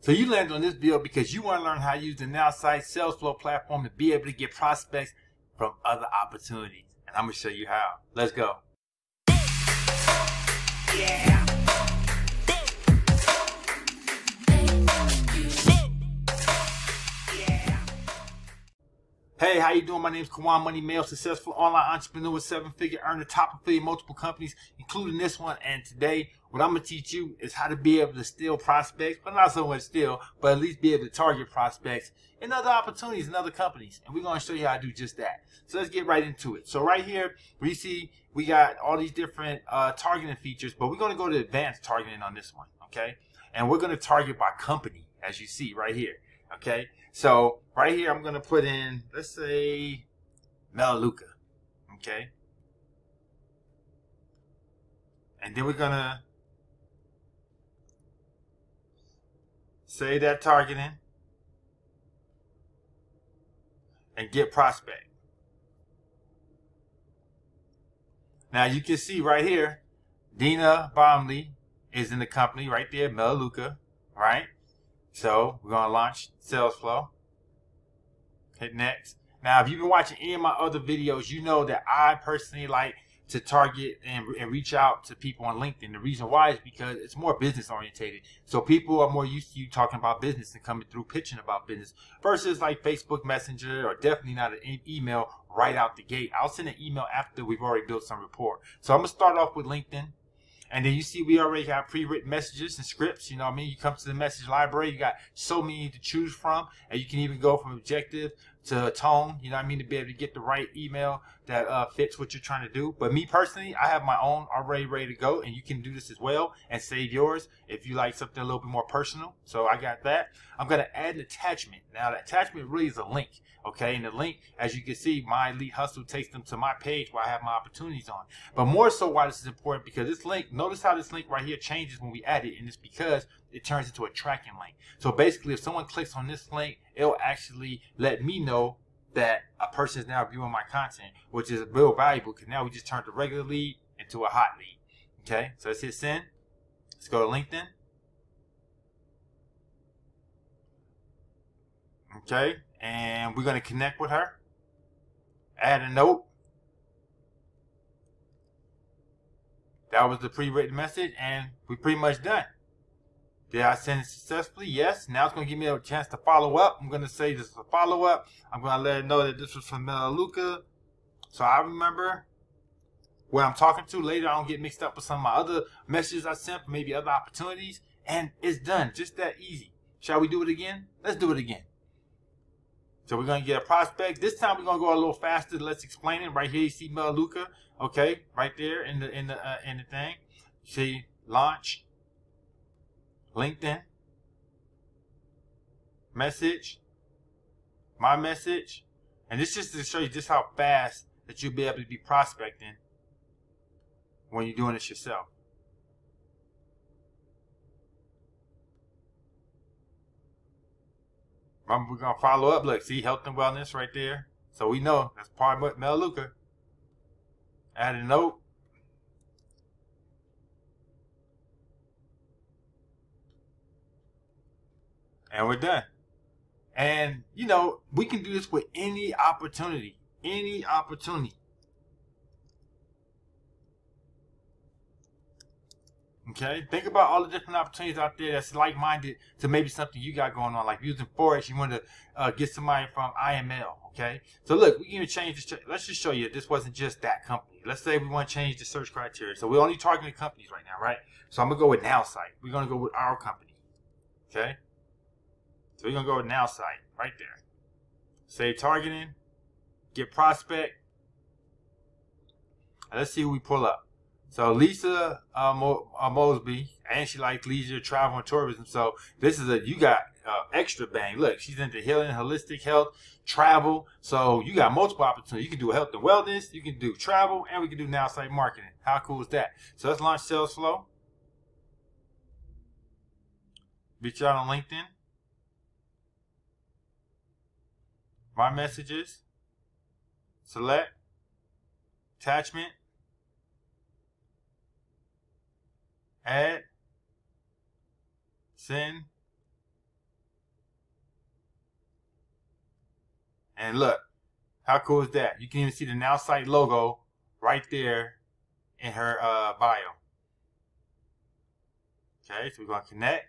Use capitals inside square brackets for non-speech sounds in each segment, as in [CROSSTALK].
So you landed on this video because you want to learn how to use the NowSite sales flow platform to be able to get prospects from other opportunities. And I'm going to show you how. Let's go. Yeah. Hey, how you doing? My name is Caujuan Money Mayo, successful online entrepreneur seven-figure earner, top affiliate, multiple companies, including this one. And today, what I'm gonna teach you is how to be able to steal prospects, but not so much steal, but at least be able to target prospects in other opportunities in other companies. And we're gonna show you how to do just that. So let's get right into it. So right here, we see we got all these different uh, targeting features, but we're gonna go to advanced targeting on this one, okay? And we're gonna target by company, as you see right here. Okay, so right here I'm gonna put in, let's say, Melaleuca. Okay, and then we're gonna say that targeting and get prospect. Now you can see right here, Dina Bomley is in the company right there, Melaleuca, right? So we're going to launch sales flow. Hit next. Now, if you've been watching any of my other videos, you know that I personally like to target and, and reach out to people on LinkedIn. The reason why is because it's more business orientated. So people are more used to you talking about business and coming through pitching about business versus like Facebook Messenger or definitely not an email right out the gate. I'll send an email after we've already built some rapport. So I'm going to start off with LinkedIn. And then you see we already have pre-written messages and scripts. You know what I mean? You come to the message library, you got so many to choose from. And you can even go from objective to tone, you know what I mean, to be able to get the right email that uh, fits what you're trying to do. But me personally, I have my own already ready to go, and you can do this as well and save yours if you like something a little bit more personal. So I got that. I'm going to add an attachment. Now, the attachment really is a link, okay? And the link, as you can see, my Elite Hustle takes them to my page where I have my opportunities on. But more so why this is important, because this link, notice how this link right here changes when we add it, and it's because it turns into a tracking link. So basically, if someone clicks on this link, it'll actually let me know that a person is now viewing my content, which is real valuable because now we just turned a regular lead into a hot lead. Okay, so let's hit send. Let's go to LinkedIn. Okay, and we're going to connect with her. Add a note. That was the pre-written message, and we're pretty much done. Did I send it successfully? Yes. Now it's going to give me a chance to follow up. I'm going to say this is a follow up. I'm going to let it know that this was from Melaleuca. So I remember where I'm talking to later. I don't get mixed up with some of my other messages I sent, maybe other opportunities. And it's done. Just that easy. Shall we do it again? Let's do it again. So we're going to get a prospect. This time we're going to go a little faster. Let's explain it. Right here you see Melaleuca. Okay. Right there in the, in the, uh, in the thing. See launch LinkedIn, message, my message, and this just to show you just how fast that you'll be able to be prospecting when you're doing this yourself. We're going to follow up. Look, see health and wellness right there. So we know that's part of Melaleuca. Add a note. And we're done. And, you know, we can do this with any opportunity. Any opportunity. Okay, think about all the different opportunities out there that's like-minded to maybe something you got going on, like using forex. You want to uh, get somebody from IML. Okay, so look, we can change this. Let's just show you this wasn't just that company. Let's say we want to change the search criteria. So we're only targeting companies right now, right? So I'm gonna go with NowSite. We're gonna go with our company. Okay. So we're going to go with NowSite right there. Save targeting, get prospect. And let's see who we pull up. So Lisa uh, Mo uh, Mosby, and she likes leisure, travel, and tourism. So this is a, you got uh, extra bang. Look, she's into healing, holistic health, travel. So you got multiple opportunities. You can do health and wellness, you can do travel, and we can do NowSite marketing. How cool is that? So let's launch Sales Flow. Reach out on LinkedIn. My Messages, Select, Attachment, Add, Send, and look, how cool is that? You can even see the NowSite logo right there in her uh, bio. Okay, so we're going to connect,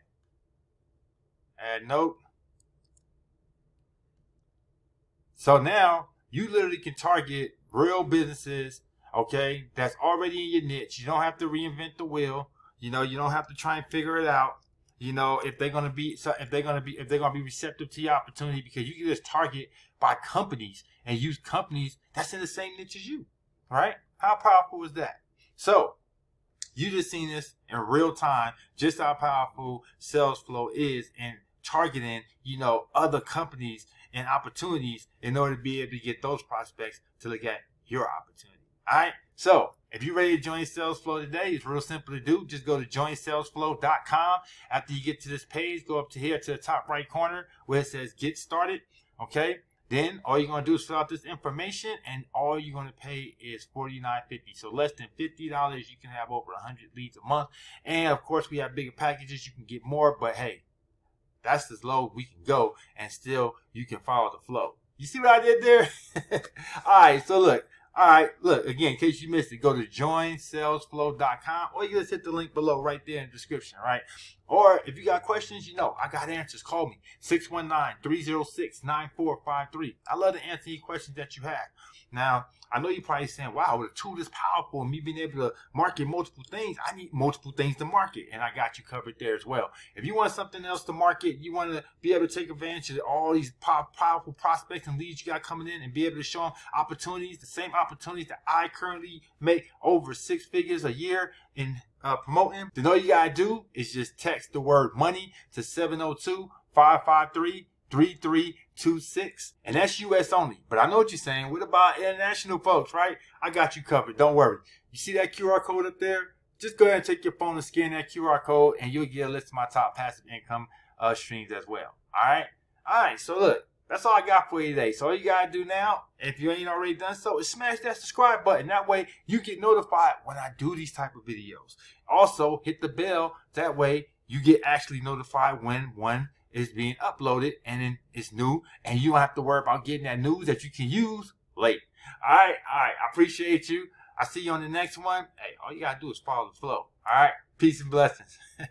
add note, So now you literally can target real businesses, okay, that's already in your niche. You don't have to reinvent the wheel. You know, you don't have to try and figure it out. You know, if they're gonna be, if they're gonna be, if they're gonna be receptive to your opportunity, because you can just target by companies and use companies that's in the same niche as you, right? How powerful is that? So, you just seen this in real time, just how powerful sales flow is in targeting, you know, other companies and opportunities in order to be able to get those prospects to look at your opportunity. All right. So if you're ready to join SalesFlow today, it's real simple to do. Just go to joinsalesflow.com. After you get to this page, go up to here to the top right corner where it says get started. Okay. Then all you're going to do is fill out this information and all you're going to pay is $49.50. So less than $50, you can have over 100 leads a month. And of course, we have bigger packages. You can get more, but hey, that's as low we can go and still you can follow the flow. You see what I did there? [LAUGHS] All right, so look. All right, look, again, in case you missed it, go to joinsalesflow.com or you just hit the link below right there in the description, right? Or if you got questions, you know, I got answers. Call me 619-306-9453. I love to answer any questions that you have. Now, I know you're probably saying, wow, with a tool this powerful and me being able to market multiple things, I need multiple things to market. And I got you covered there as well. If you want something else to market, you want to be able to take advantage of all these powerful prospects and leads you got coming in and be able to show them opportunities, the same opportunities that I currently make over six figures a year in uh, promoting, then all you got to do is just text the word money to 702 553 3326. And that's US only. But I know what you're saying. What about international folks, right? I got you covered. Don't worry. You see that QR code up there? Just go ahead and take your phone and scan that QR code and you'll get a list of my top passive income uh, streams as well. All right. All right. So look, that's all I got for you today. So all you got to do now, if you ain't already done so, is smash that subscribe button. That way you get notified when I do these type of videos. Also hit the bell. That way you get actually notified when one is being uploaded and it's new and you don't have to worry about getting that news that you can use late. All right, all right. I appreciate you. I see you on the next one. Hey, all you gotta do is follow the flow. All right, peace and blessings. [LAUGHS]